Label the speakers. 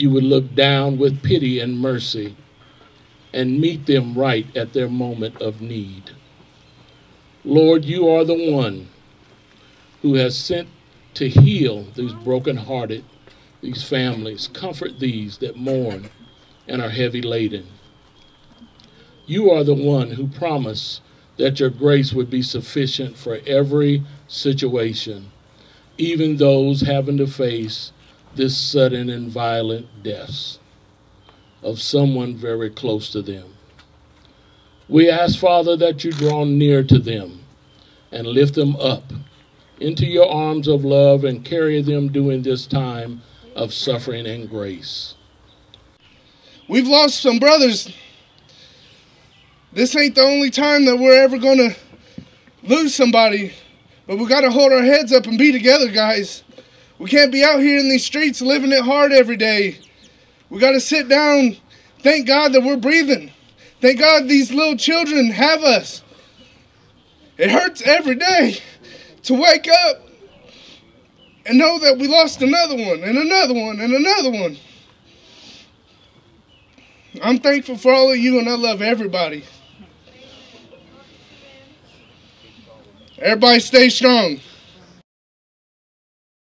Speaker 1: you would look down with pity and mercy and meet them right at their moment of need. Lord, you are the one who has sent to heal these brokenhearted, these families, comfort these that mourn and are heavy laden. You are the one who promised that your grace would be sufficient for every situation, even those having to face this sudden and violent deaths of someone very close to them. We ask, Father, that you draw near to them and lift them up into your arms of love and carry them during this time of suffering and grace.
Speaker 2: We've lost some brothers. This ain't the only time that we're ever going to lose somebody, but we got to hold our heads up and be together, guys. We can't be out here in these streets living it hard every day. We got to sit down. Thank God that we're breathing. Thank God these little children have us. It hurts every day to wake up and know that we lost another one and another one and another one. I'm thankful for all of you and I love everybody. Everybody stay strong.